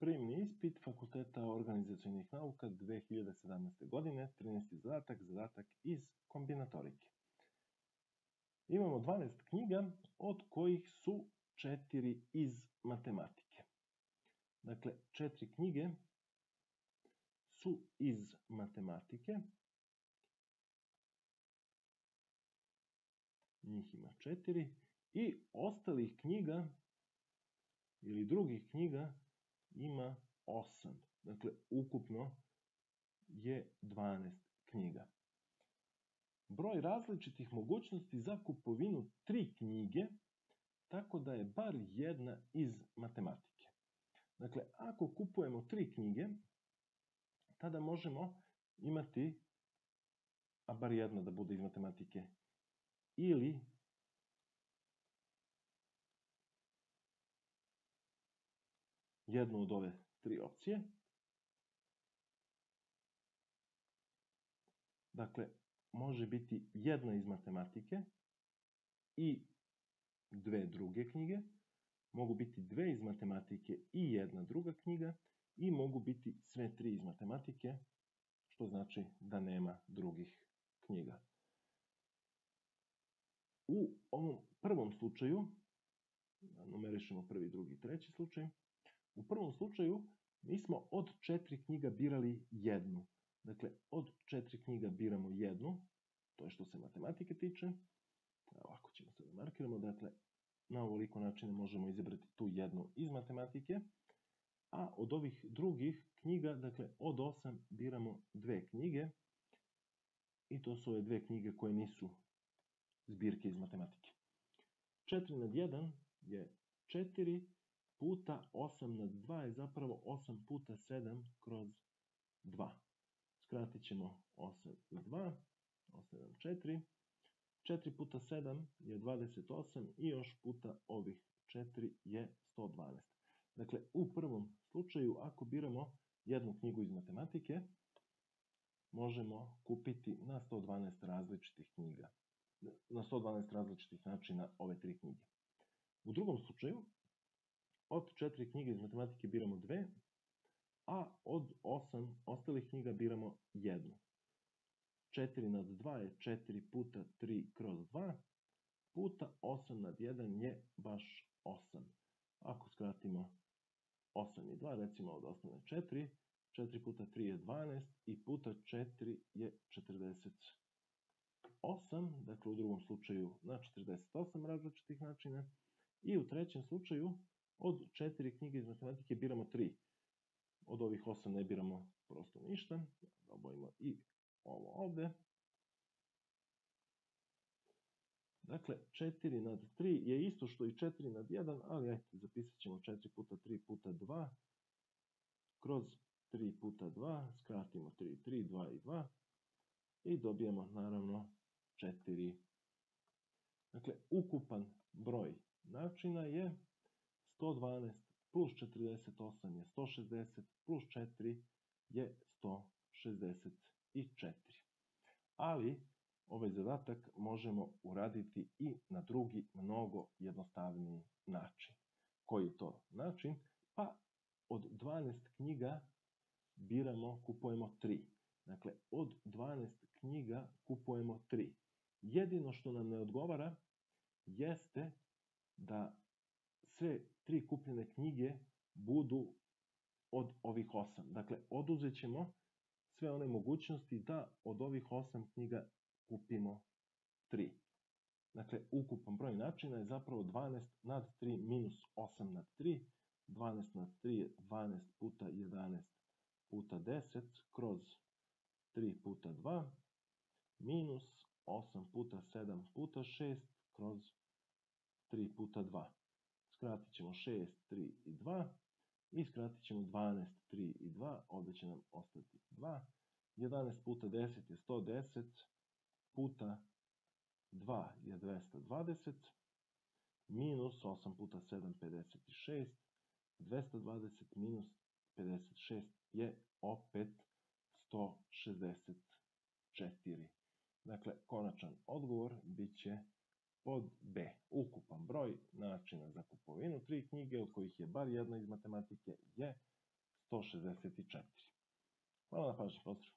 Primni ispit Fakulteta organizacijenih nauka 2017. godine, 13. zadatak, zadatak iz kombinatorike. Imamo 12 knjiga, od kojih su četiri iz matematike. Dakle, četiri knjige su iz matematike. Njih ima četiri. I ostalih knjiga ili drugih knjiga ima 8. Dakle, ukupno je 12 knjiga. Broj različitih mogućnosti za kupovinu tri knjige, tako da je bar jedna iz matematike. Dakle, ako kupujemo tri knjige, tada možemo imati, a bar jedna da bude iz matematike, ili jednu od ove tri opcije. Dakle, može biti jedna iz matematike i dve druge knjige, mogu biti dve iz matematike i jedna druga knjiga i mogu biti sve tri iz matematike, što znači da nema drugih knjiga. U ovom prvom slučaju, numerišemo prvi, drugi, treći slučaj, u prvom slučaju mi smo od četiri knjiga birali jednu. Dakle, od četiri knjiga biramo jednu, to je što se matematike tiče. Ovako ćemo se da markiramo, dakle, na ovoliko načina možemo izabrati tu jednu iz matematike. A od ovih drugih knjiga, dakle, od osam biramo dve knjige. I to su ove dve knjige koje nisu zbirke iz matematike. 4 nad 1 je 4, puta 8 nad 2 je zapravo 8 puta 7 kroz 2. Skratit ćemo 8 i 2, ostaje nam 4. 4 puta 7 je 28 i još puta ovih 4 je 112. Dakle, u prvom slučaju, ako biramo jednu knjigu iz matematike, možemo kupiti na 112 različitih knjiga. Na 112 različitih načina ove tri knjige. U drugom slučaju, od četiri knjige iz matematike biramo dve, a od osam ostalih knjiga biramo jednu. 4 nad 2 je 4 puta 3 kroz 2, puta 8 nad 1 je baš 8. Ako skratimo 8 i 2, recimo od ostane 4, 4 puta 3 je 12 i puta 4 je 48, dakle u drugom slučaju na 48 različitih načina. I u trećem slučaju od četiri knjige iz matematike biramo tri. Od ovih osam ne biramo prosto ništa. Obojimo i ovo ovde. Dakle, 4 nad 3 je isto što i 4 nad 1, ali ajte, zapisat ćemo 4 puta 3 puta 2, kroz 3 puta 2, skratimo 3, 3, 2 i 2, i dobijemo naravno 4. Dakle, ukupan broj načina je 112 plus 48 je 160, plus 4 je 164. Ali, ovaj zadatak možemo uraditi i na drugi, mnogo jednostavniji način. Koji je to način? Pa od 12 knjiga biramo, kupujemo 3. Dakle, od 12 knjiga kupujemo 3. Jedino što nam ne odgovara jeste da sve tri kupljene knjige budu od ovih osam. Dakle, oduzet ćemo sve one mogućnosti da od ovih osam knjiga kupimo tri. Dakle, ukupan broj načina je zapravo 12 nad 3 minus 8 nad 3. 12 nad 3 je 12 puta 11 puta 10 kroz 3 puta 2 minus 8 puta 7 puta 6 kroz 3 puta 2 skratit ćemo 6, 3 i 2 i skratit ćemo 12, 3 i 2, ovdje će nam ostati 2. 11 puta 10 je 110, puta 2 je 220, minus 8 puta 7, 56, 220 minus 56 je opet 164. Dakle, konačan odgovor bit će pod B. Ukupan broj načina za kupovinu tri knjige, od kojih je bar jedna iz matematike, je 164. Hvala na pažnji, pozdrav!